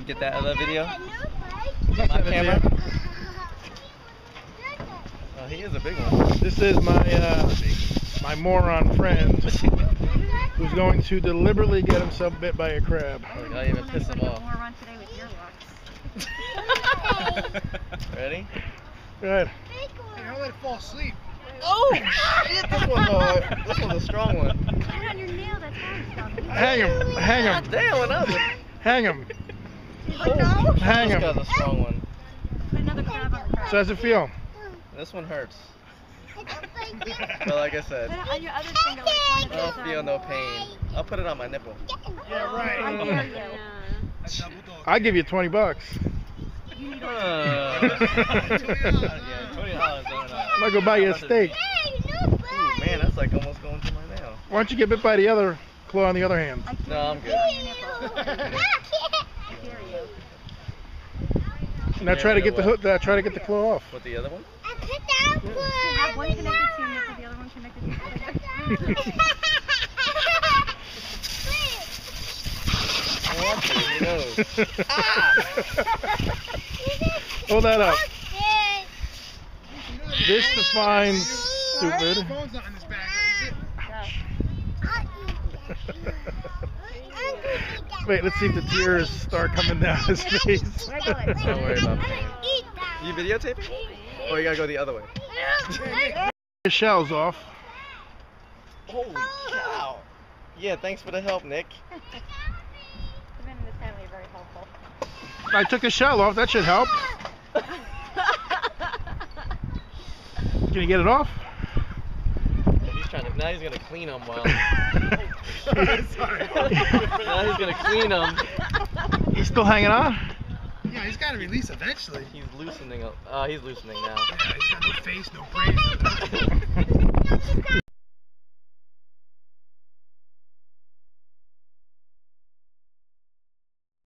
to get that other video? My send it to camera? Oh, he is a big one. This is my uh, my moron friend who's going to deliberately get himself bit by a crab. Oh, I'll even piss him off. Moron today with your locks. Ready? Good. Hey, don't let it fall asleep. Oh, shit, this one's a, this one's a strong one. Put it on your nail, that's how Hang him. Hang him. damn, another. Hang him. Oh, Hang this him. guy's a strong one. Another crab on the crab. So how's it feel? This one hurts. But like I said, Put it on your other finger like I one of don't feel no pain. I'll put it on my nipple. Yeah, I right. dare you. That's double dog. I'll give you 20 bucks. You need Uh, to yeah, twenty dollars. I'm gonna go buy you a steak. Ooh, man, that's like almost going to my nail. Why don't you get bit by the other claw on the other hand? No, I'm good. I dare you. Now try to get the hook. Uh, try to get the claw off. With the other one? You have one connected to your nipple, the other one connected to your finger. I want to, he knows. Ah! Hold that up. This defines His stupid. phone's not in his bag, is it? Wait, let's see if the tears start coming down his face. Don't worry about pain. You videotaping? Or you gotta go the other way? The shell's off. Holy cow. Yeah, thanks for the help, Nick. The men in this family are very helpful. I took the shell off. That should help. Can you get it off? He's trying to, now he's gonna clean them while. now he's gonna clean them. He's still hanging on. Yeah, he's got to release eventually. He's loosening up. Uh, he's loosening now. Yeah, he's got no face, no brains. no nothing.